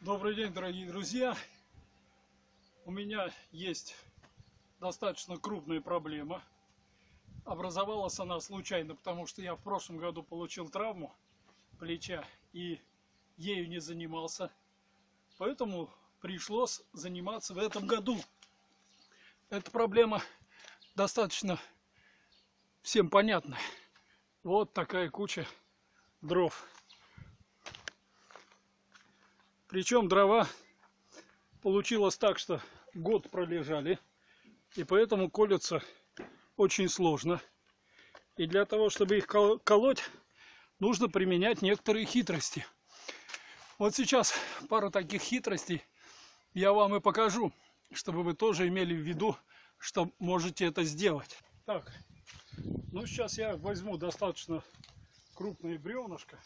Добрый день, дорогие друзья! У меня есть достаточно крупная проблема. Образовалась она случайно, потому что я в прошлом году получил травму плеча и ею не занимался. Поэтому пришлось заниматься в этом году. Эта проблема достаточно всем понятная. Вот такая куча дров. Причем дрова получилось так, что год пролежали. И поэтому колются очень сложно. И для того, чтобы их колоть, нужно применять некоторые хитрости. Вот сейчас пару таких хитростей я вам и покажу, чтобы вы тоже имели в виду, что можете это сделать. Так, ну сейчас я возьму достаточно крупное бревнышко,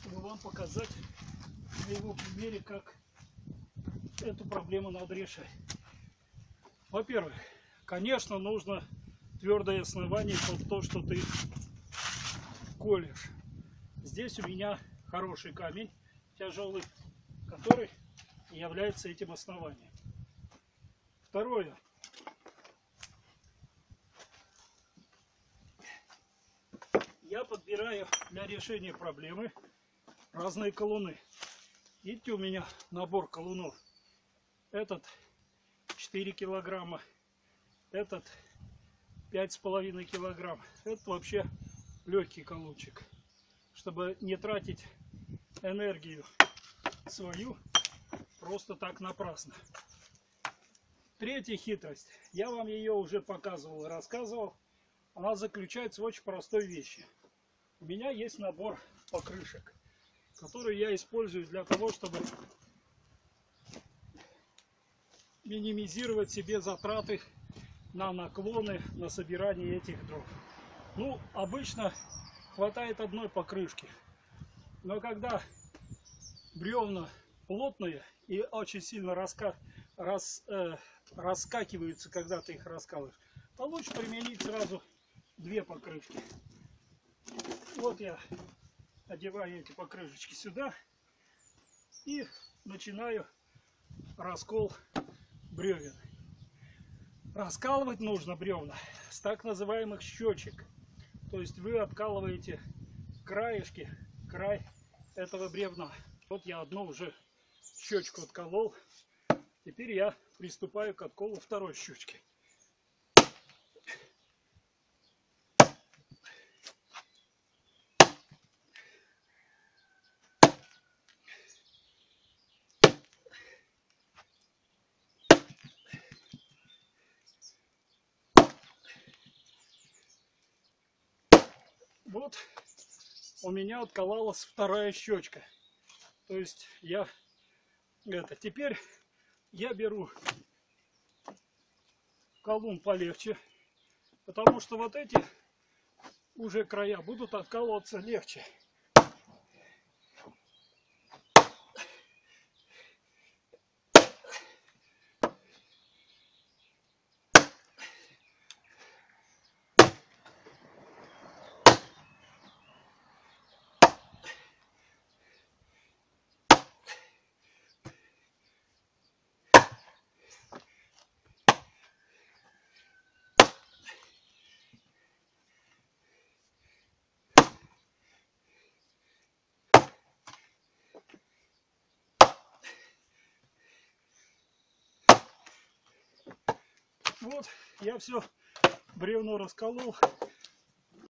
чтобы вам показать на его примере, как эту проблему надо решать. Во-первых, конечно, нужно твердое основание под то, что ты колешь. Здесь у меня хороший камень, тяжелый, который является этим основанием. Второе. Я подбираю для решения проблемы разные колуны. Видите, у меня набор колунов. Этот 4 килограмма, этот пять с половиной килограмм. Это вообще легкий колунчик, чтобы не тратить энергию свою просто так напрасно. Третья хитрость. Я вам ее уже показывал и рассказывал. Она заключается в очень простой вещи. У меня есть набор покрышек который я использую для того, чтобы минимизировать себе затраты на наклоны, на собирание этих дров. Ну, обычно хватает одной покрышки. Но когда бревна плотные и очень сильно раска... рас... э... раскакиваются, когда ты их раскалываешь, то лучше применить сразу две покрышки. Вот я одеваю эти покрышечки сюда и начинаю раскол бревен. Раскалывать нужно бревна с так называемых щечек. То есть вы откалываете краешки, край этого бревна. Вот я одну уже щечку отколол. Теперь я приступаю к отколу второй щечки. Вот у меня откололась вторая щечка. То есть я это теперь я беру колун полегче, потому что вот эти уже края будут откалываться легче. Вот, я все бревно расколол.